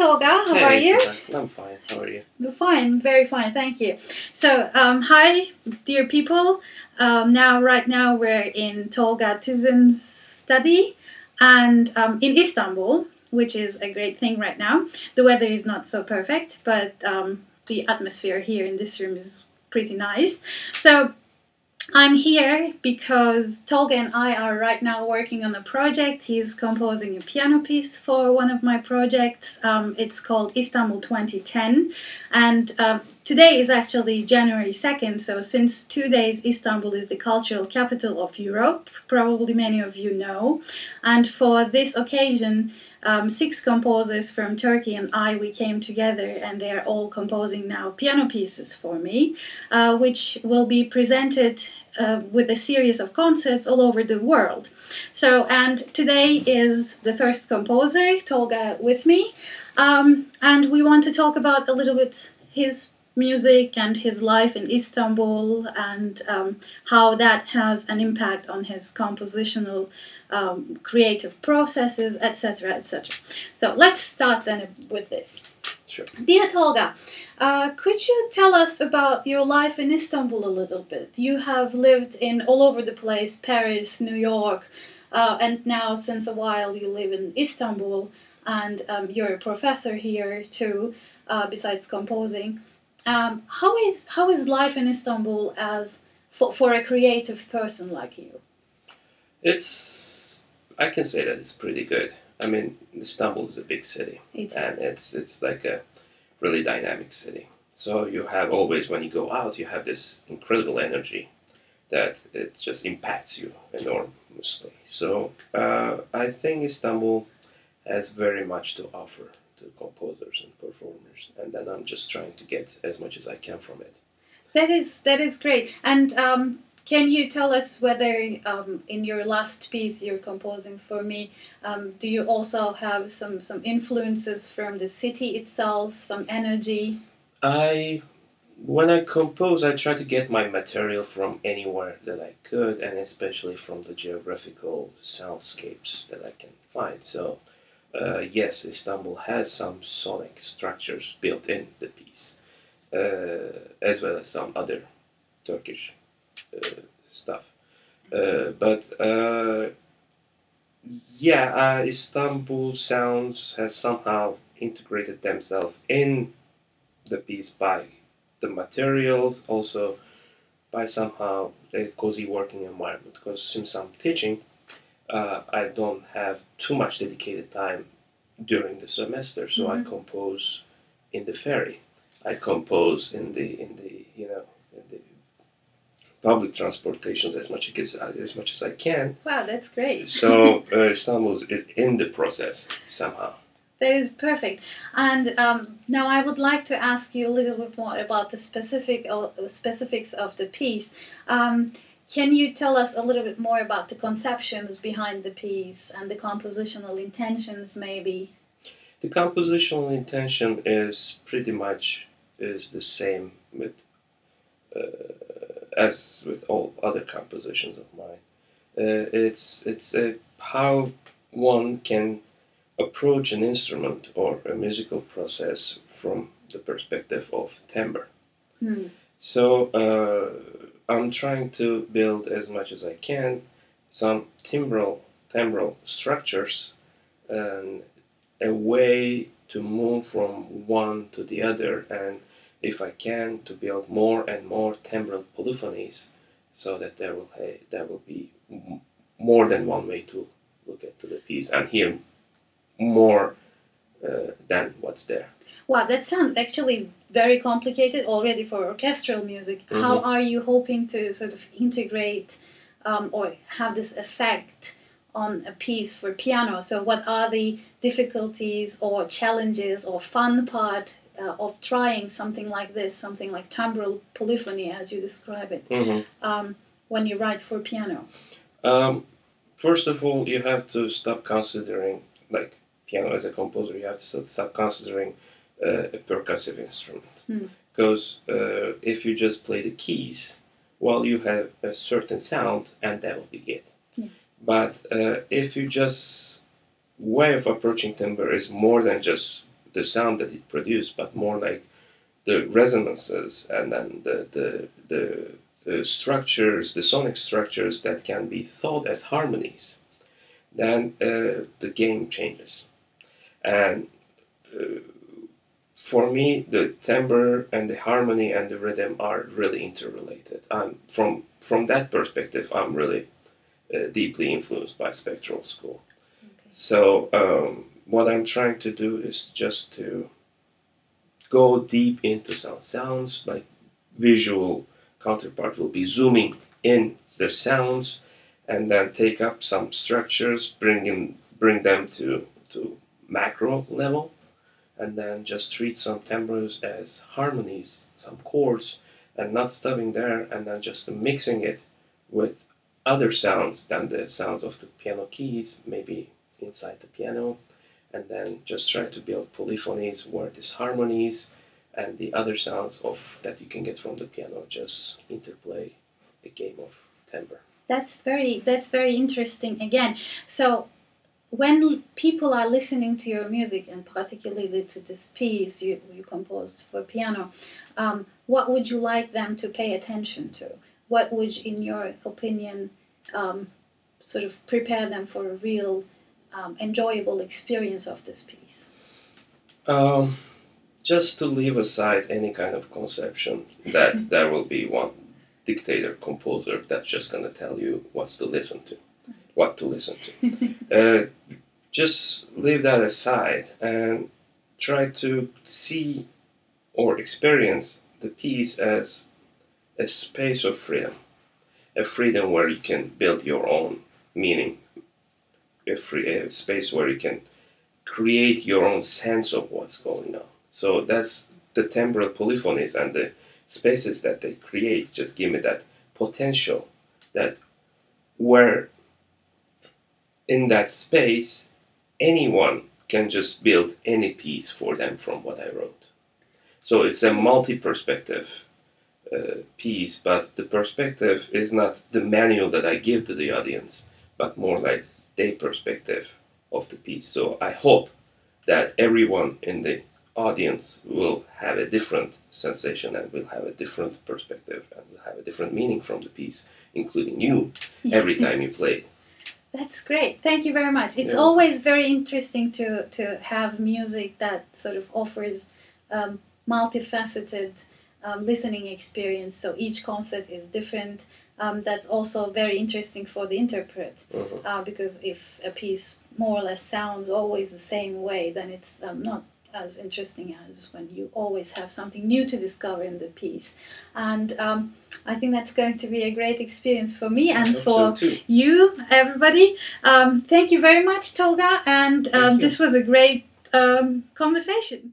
Tolga. How Hey, are you? I'm fine. How are you? Fine, very fine, thank you. So, um, hi, dear people. Um, now, right now, we're in Tolga Tüzün's study and um, in Istanbul, which is a great thing right now. The weather is not so perfect, but um, the atmosphere here in this room is pretty nice. So, I'm here because Tolga and I are right now working on a project. He's composing a piano piece for one of my projects. Um, it's called Istanbul 2010. And um, today is actually January 2nd, so since two days, Istanbul is the cultural capital of Europe. Probably many of you know. And for this occasion, um, six composers from Turkey and I, we came together and they are all composing now piano pieces for me, uh, which will be presented uh, with a series of concerts all over the world. So, and today is the first composer, Tolga, with me, um, and we want to talk about a little bit his music and his life in Istanbul and um, how that has an impact on his compositional um, creative processes, etc., etc. So let's start then with this. Sure. Dear Tolga, uh, could you tell us about your life in Istanbul a little bit? You have lived in all over the place Paris, New York, uh, and now since a while you live in Istanbul, and um, you're a professor here too, uh, besides composing. Um, how is how is life in Istanbul as for, for a creative person like you? It's. I can say that it's pretty good. I mean, Istanbul is a big city, It- and it's it's like a really dynamic city. So you have always when you go out, you have this incredible energy that it just impacts you enormously. So uh, I think Istanbul has very much to offer composers and performers, and then I'm just trying to get as much as I can from it. That is that is great. And um, can you tell us whether um, in your last piece you're composing for me, um, do you also have some some influences from the city itself, some energy? I, when I compose, I try to get my material from anywhere that I could, and especially from the geographical soundscapes that I can find. So, uh, yes, Istanbul has some sonic structures built in the piece, uh, as well as some other Turkish uh, stuff. Uh, but uh, yeah, uh, Istanbul sounds has somehow integrated themselves in the piece by the materials, also by somehow a cozy working environment. Because since I'm teaching, uh, I don't have too much dedicated time during the semester, so I Mhm. compose in the ferry. I compose in the in the you know in the public transportations as much as as much as I can. Wow, that's great. So uh, Istanbul is in the process somehow. That is perfect. And um, now I would like to ask you a little bit more about the specific uh, specifics of the piece. Um, can you tell us a little bit more about the conceptions behind the piece and the compositional intentions, maybe? The compositional intention is pretty much is the same with uh, as with all other compositions of mine. Uh, it's it's uh, how one can approach an instrument or a musical process from the perspective of timbre. Hmm. So uh, I'm trying to build as much as I can some timbral timbral structures and a way to move from one to the other and if I can to build more and more timbral polyphonies so that there will there will be more than one way to look at to the piece and hear more uh, than what's there. Wow, that sounds actually very complicated already for orchestral music. How Mhm. are you hoping to sort of integrate um, or have this effect on a piece for piano? So, what are the difficulties or challenges or fun part uh, of trying something like this, something like timbral polyphony, as you describe it, um, when you write for piano? Um, first of all, you have to stop considering like piano as a composer. You have to stop considering a percussive instrument Hmm. because uh, if you just play the keys, well, you have a certain sound, and that will be it. But uh, if you just way of approaching timbre is more than just the sound that it produced, but more like the resonances and then the the the, the structures, the sonic structures that can be thought as harmonies, then uh, the game changes. And uh, for me, the timbre and the harmony and the rhythm are really interrelated. And from from that perspective, I'm really uh, deeply influenced by spectral school. Okay. So um, what I'm trying to do is just to go deep into some sounds, like visual counterpart will be zooming in the sounds, and then take up some structures, bring in, bring them to to macro level and then just treat some timbres as harmonies, some chords, and not stopping there, and then just mixing it with other sounds than the sounds of the piano keys, maybe inside the piano, and then just try to build polyphonies where these harmonies and the other sounds of that you can get from the piano just interplay a game of timbre. That's very that's very interesting again. So when people are listening to your music, and particularly to this piece you, you composed for piano, um, what would you like them to pay attention to? What would, in your opinion, um, sort of prepare them for a real um, enjoyable experience of this piece? Um, just to leave aside any kind of conception that there will be one dictator composer that's just going to tell you what to listen to what to listen to. uh, just leave that aside and try to see or experience the piece as a space of freedom, a freedom where you can build your own meaning, a, free, a space where you can create your own sense of what's going on. So that's the timbral polyphonies and the spaces that they create just give me that potential that where in that space, anyone can just build any piece for them from what I wrote. So it's a multi perspective uh, piece, but the perspective is not the manual that I give to the audience, but more like their perspective of the piece. So I hope that everyone in the audience will have a different sensation and will have a different perspective and will have a different meaning from the piece, including you, every time you play it. That's great. Thank you very much. It's yeah. always very interesting to to have music that sort of offers um, multifaceted um, listening experience. So each concert is different. Um, that's also very interesting for the interpret mm-hmm. uh, because if a piece more or less sounds always the same way, then it's um, not as interesting as when you always have something new to discover in the piece. And um, I think that's going to be a great experience for me and for so you, everybody. Um, thank you very much, Tolga, and um, this was a great um, conversation.